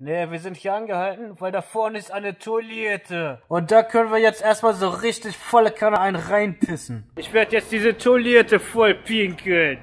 Nee, wir sind hier angehalten, weil da vorne ist eine Toilette. Und da können wir jetzt erstmal so richtig volle Kanne einen reinpissen. Ich werde jetzt diese Toilette voll pinkeln.